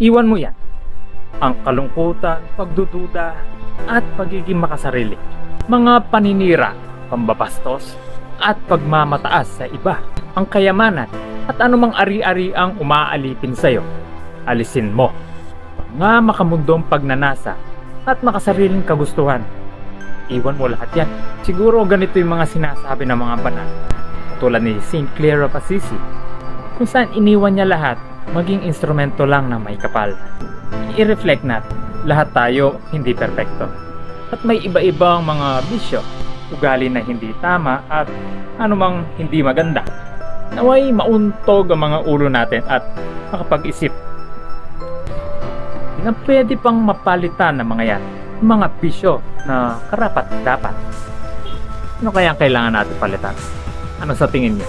Iwan mo yan. Ang kalungkutan, pagdududa, at pagiging makasarili. Mga paninira, pambabastos, at pagmamataas sa iba. Ang kayamanan at anumang ari-ari ang umaalipin sa'yo. Alisin mo. Mga makamundong pagnanasa at makasariling kagustuhan. Iwan mo lahat yan. Siguro ganito yung mga sinasabi ng mga banal. Tulad ni St. Clare of Assisi. Kung saan iniwan niya lahat, maging instrumento lang ng may kapal. I-reflect natin, lahat tayo hindi perpekto. At may iba-ibang mga bisyo, ugali na hindi tama at anumang hindi maganda. Naway mauntog ang mga ulo natin at makapag-isip na pwede pang mapalitan ng mga yan, mga bisyo na karapat dapat. Ano kaya ang kailangan natin palitan? Ano sa tingin niyo?